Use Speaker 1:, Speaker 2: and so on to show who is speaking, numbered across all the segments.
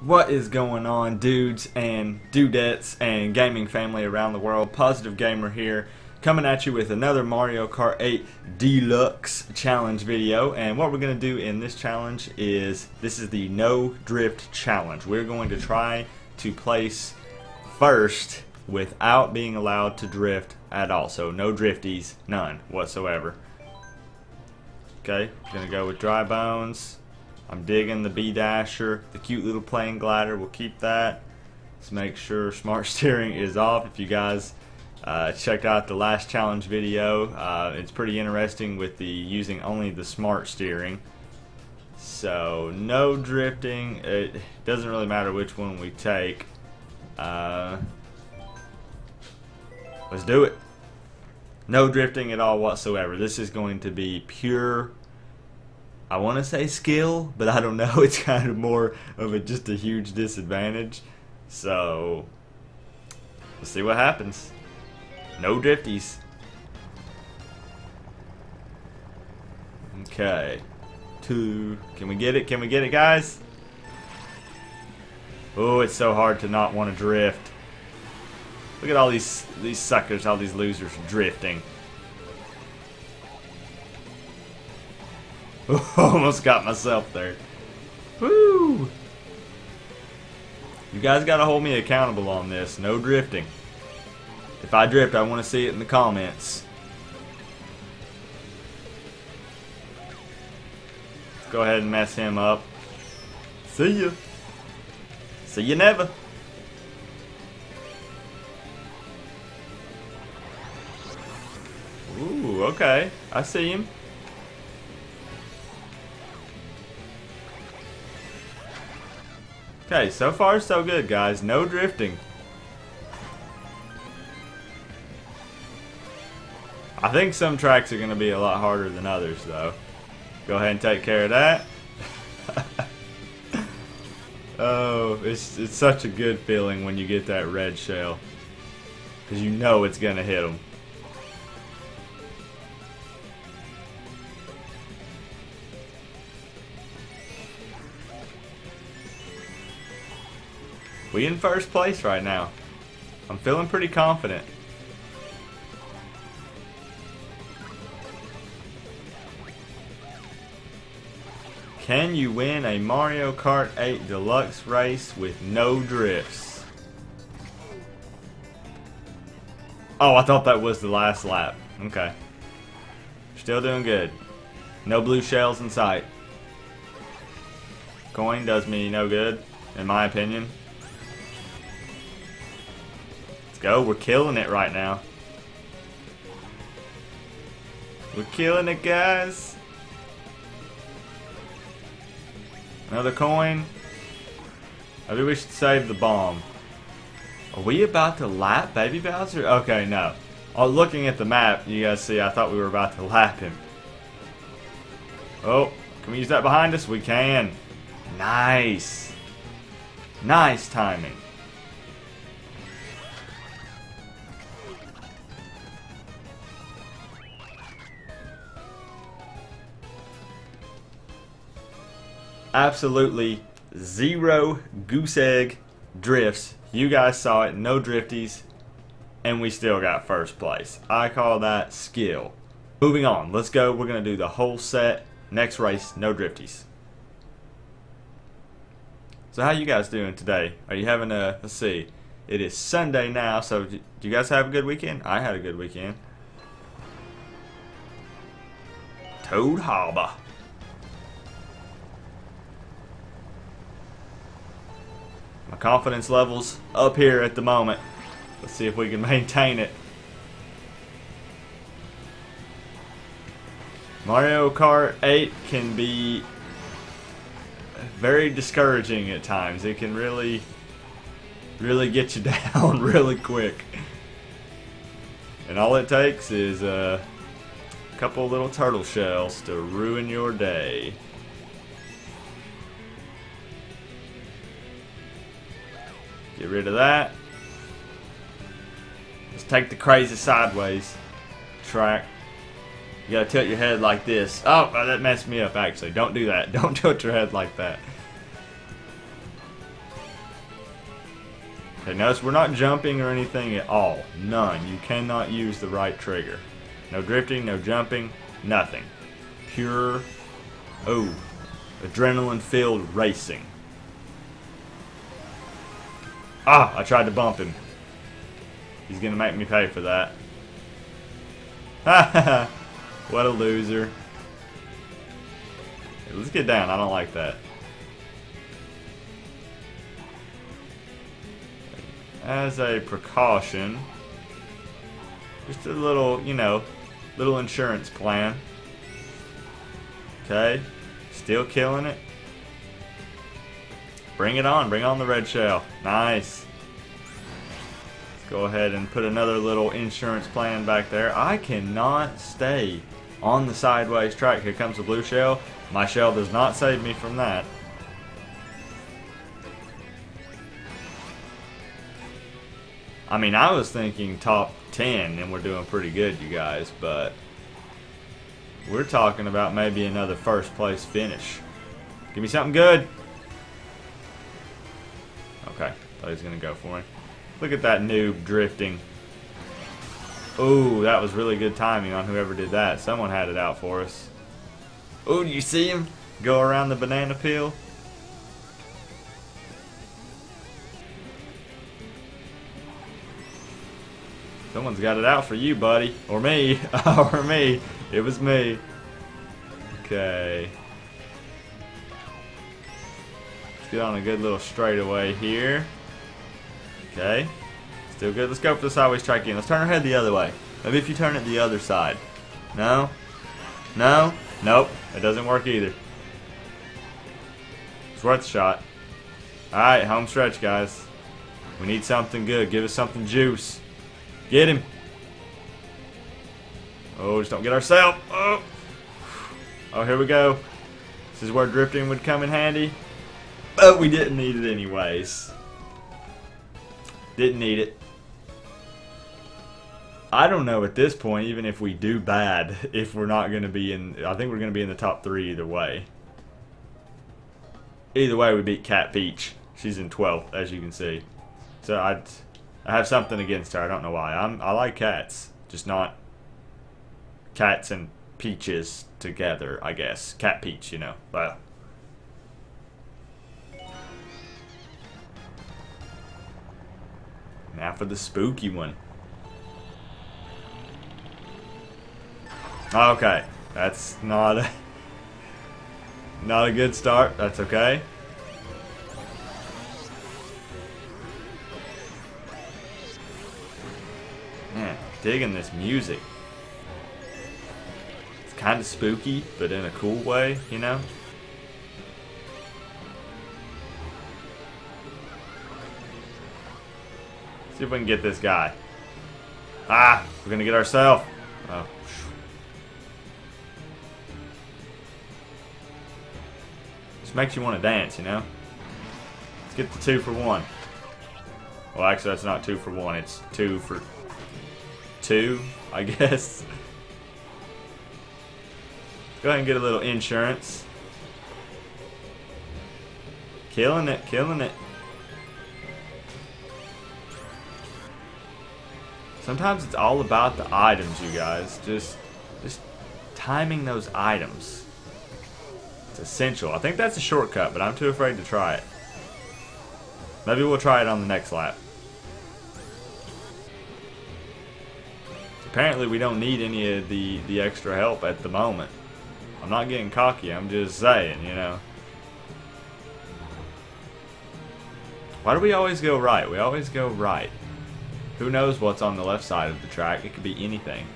Speaker 1: What is going on, dudes and dudettes and gaming family around the world? Positive Gamer here, coming at you with another Mario Kart 8 Deluxe challenge video. And what we're going to do in this challenge is this is the No Drift Challenge. We're going to try to place first without being allowed to drift at all. So no drifties, none whatsoever. Okay, gonna go with dry bones. I'm digging the B Dasher, the cute little plane glider. We'll keep that. Let's make sure smart steering is off. If you guys uh, checked out the last challenge video, uh, it's pretty interesting with the using only the smart steering. So no drifting. It doesn't really matter which one we take. Uh, let's do it. No drifting at all whatsoever. This is going to be pure I want to say skill, but I don't know. It's kind of more of a just a huge disadvantage. So let's see what happens. No drifties. Okay. Two. Can we get it? Can we get it, guys? Oh, it's so hard to not want to drift. Look at all these these suckers, all these losers drifting. Almost got myself there. Woo! You guys gotta hold me accountable on this. No drifting. If I drift, I want to see it in the comments. Go ahead and mess him up. See ya. See you never. Ooh, okay. I see him. Okay, so far so good, guys. No drifting. I think some tracks are going to be a lot harder than others, though. Go ahead and take care of that. oh, it's, it's such a good feeling when you get that red shell. Because you know it's going to hit them. We in first place right now. I'm feeling pretty confident. Can you win a Mario Kart 8 Deluxe race with no drifts? Oh, I thought that was the last lap. Okay. Still doing good. No blue shells in sight. Coin does me no good, in my opinion go. We're killing it right now. We're killing it, guys. Another coin. Maybe we should save the bomb. Are we about to lap Baby Bowser? Okay, no. Oh, looking at the map, you guys see, I thought we were about to lap him. Oh, can we use that behind us? We can. Nice. Nice timing. Absolutely zero goose egg drifts. You guys saw it, no drifties, and we still got first place. I call that skill. Moving on, let's go. We're going to do the whole set. Next race, no drifties. So how you guys doing today? Are you having a, let's see, it is Sunday now, so do you guys have a good weekend? I had a good weekend. Toad Harbor. My confidence level's up here at the moment. Let's see if we can maintain it. Mario Kart 8 can be very discouraging at times. It can really, really get you down really quick. And all it takes is a couple little turtle shells to ruin your day. Get rid of that. Let's take the crazy sideways track. You gotta tilt your head like this. Oh, that messed me up actually. Don't do that. Don't tilt your head like that. Okay, notice we're not jumping or anything at all. None. You cannot use the right trigger. No drifting, no jumping, nothing. Pure, oh, adrenaline-filled racing. Ah, I tried to bump him. He's gonna make me pay for that. what a loser. Hey, let's get down. I don't like that. As a precaution, just a little, you know, little insurance plan. Okay, still killing it. Bring it on, bring on the red shell. Nice. Let's go ahead and put another little insurance plan back there. I cannot stay on the sideways track. Here comes the blue shell. My shell does not save me from that. I mean, I was thinking top 10 and we're doing pretty good, you guys, but we're talking about maybe another first place finish. Give me something good. Thought he was going to go for me. Look at that noob drifting. Oh, that was really good timing on whoever did that. Someone had it out for us. Oh, do you see him go around the banana peel? Someone's got it out for you, buddy. Or me. or me. It was me. Okay. Let's get on a good little straightaway here. Okay. Still good. Let's go for the sideways track again. Let's turn our head the other way. Maybe if you turn it the other side. No? No? Nope. It doesn't work either. It's worth a shot. Alright, home stretch, guys. We need something good. Give us something juice. Get him. Oh, just don't get ourselves. Oh. oh, here we go. This is where drifting would come in handy. But we didn't need it anyways. Didn't need it. I don't know at this point, even if we do bad, if we're not going to be in... I think we're going to be in the top three either way. Either way, we beat Cat Peach. She's in 12th, as you can see. So I'd... I have something against her. I don't know why. I'm I like cats, just not cats and peaches together. I guess cat peach, you know. Well. For the spooky one. Okay, that's not a, not a good start. That's okay. Man, digging this music. It's kind of spooky, but in a cool way, you know? See if we can get this guy. Ah, we're gonna get ourselves. Oh. Makes you want to dance, you know? Let's get the two for one. Well, actually, that's not two for one. It's two for two, I guess. Go ahead and get a little insurance. Killing it, killing it. Sometimes it's all about the items, you guys. Just, just timing those items. It's essential. I think that's a shortcut, but I'm too afraid to try it. Maybe we'll try it on the next lap. Apparently we don't need any of the, the extra help at the moment. I'm not getting cocky, I'm just saying, you know. Why do we always go right? We always go right. Who knows what's on the left side of the track? It could be anything.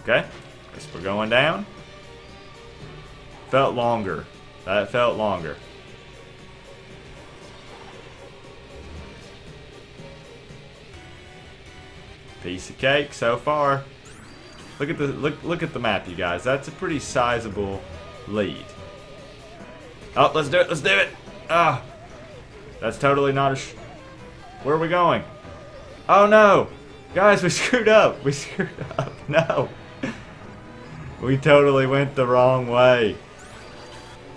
Speaker 1: Okay, guess we're going down. Felt longer. That felt longer. Piece of cake so far. Look at the look look at the map, you guys. That's a pretty sizable lead. Oh, let's do it. Let's do it. Ah, that's totally not a. Where are we going? Oh no, guys, we screwed up. We screwed up. No, we totally went the wrong way.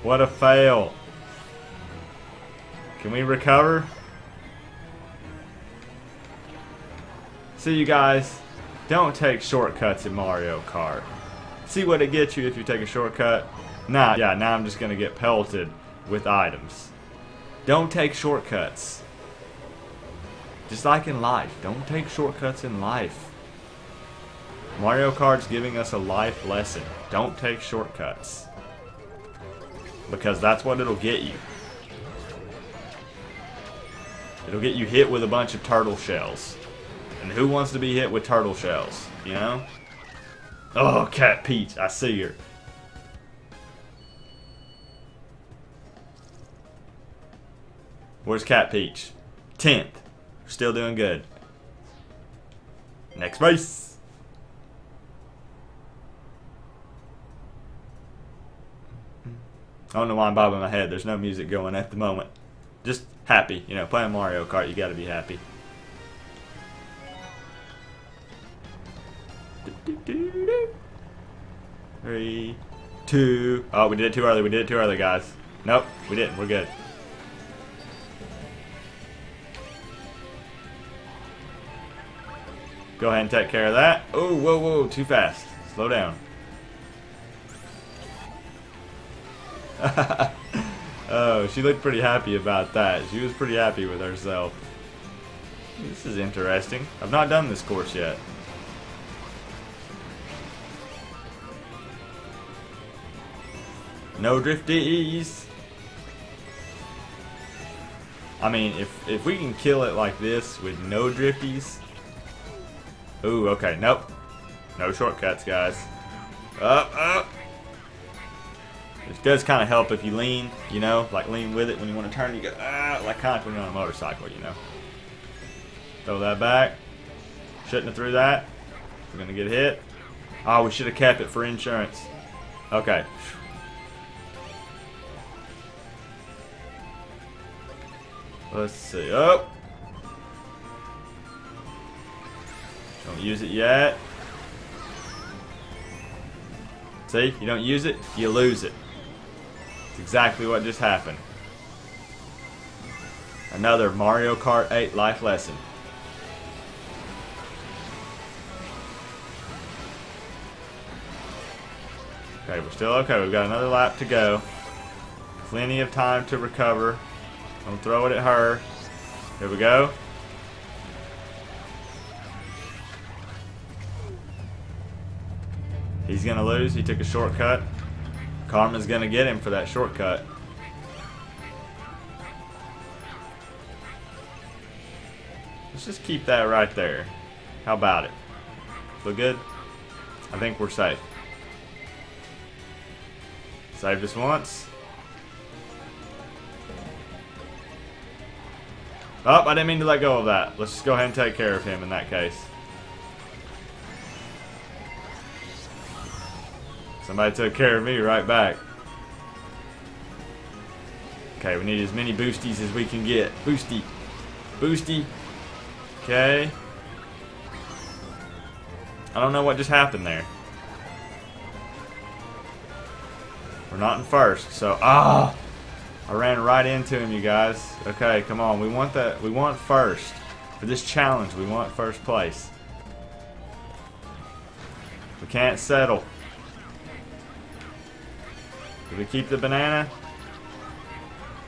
Speaker 1: What a fail. Can we recover? See you guys, don't take shortcuts in Mario Kart. See what it gets you if you take a shortcut? Nah, yeah, now I'm just gonna get pelted with items. Don't take shortcuts. Just like in life, don't take shortcuts in life. Mario Kart's giving us a life lesson. Don't take shortcuts. Because that's what it'll get you. It'll get you hit with a bunch of turtle shells. And who wants to be hit with turtle shells? You know? Oh, Cat Peach, I see her. Where's Cat Peach? 10th. Still doing good. Next race. I don't know why I'm bobbing my head. There's no music going at the moment. Just happy. You know, playing Mario Kart, you gotta be happy. Three, two. Oh, we did it too early. We did it too early, guys. Nope, we didn't. We're good. Go ahead and take care of that. Oh, whoa, whoa, too fast. Slow down. oh, she looked pretty happy about that. She was pretty happy with herself. This is interesting. I've not done this course yet. No drifties. I mean, if if we can kill it like this with no drifties. Ooh, okay, nope. No shortcuts, guys. Up, up. It does kind of help if you lean, you know, like lean with it when you want to turn. You go, ah, like kind of when you're on a motorcycle, you know. Throw that back. Shouldn't have threw that. We're gonna get hit. Oh, we should have kept it for insurance. Okay. Let's see. Oh! Don't use it yet. See? You don't use it, you lose it. It's exactly what just happened. Another Mario Kart 8 life lesson. Okay, we're still okay. We've got another lap to go. Plenty of time to recover. Don't throw it at her. Here we go. He's going to lose. He took a shortcut. Karma's going to get him for that shortcut. Let's just keep that right there. How about it? Look good? I think we're safe. Saved us once. Oh, I didn't mean to let go of that. Let's just go ahead and take care of him in that case. Somebody took care of me right back. Okay, we need as many boosties as we can get. Boosty. Boosty. Okay. I don't know what just happened there. We're not in first, so... Ah! I ran right into him, you guys. Okay, come on. We want that. We want first. For this challenge, we want first place. We can't settle. Do we keep the banana?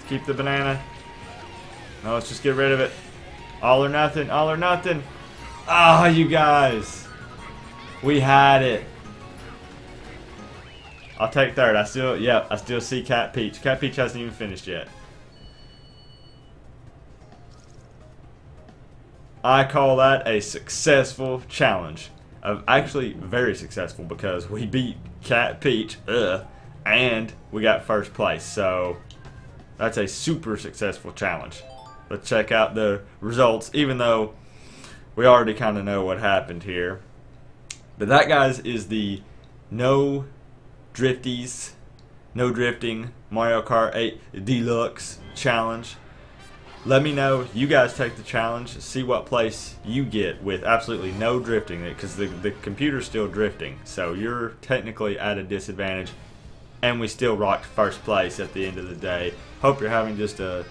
Speaker 1: Keep the banana. No, let's just get rid of it. All or nothing. All or nothing. Ah, oh, you guys. We had it. I'll take third. I still, yeah, I still see Cat Peach. Cat Peach hasn't even finished yet. I call that a successful challenge. Of actually very successful because we beat Cat Peach, ugh, and we got first place. So that's a super successful challenge. Let's check out the results, even though we already kind of know what happened here. But that, guys, is the no drifties, no drifting, Mario Kart 8 Deluxe challenge. Let me know. You guys take the challenge. See what place you get with absolutely no drifting. Because the, the computer's still drifting. So you're technically at a disadvantage. And we still rocked first place at the end of the day. Hope you're having just a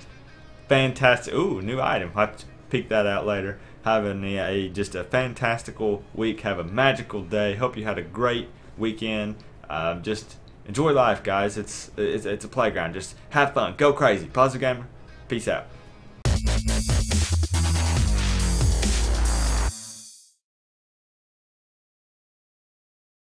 Speaker 1: fantastic. Ooh, new item. I'll peek that out later. Having a, a just a fantastical week. Have a magical day. Hope you had a great weekend. Um, just enjoy life, guys. It's, it's it's a playground. Just have fun. Go crazy. Positive gamer. Peace out.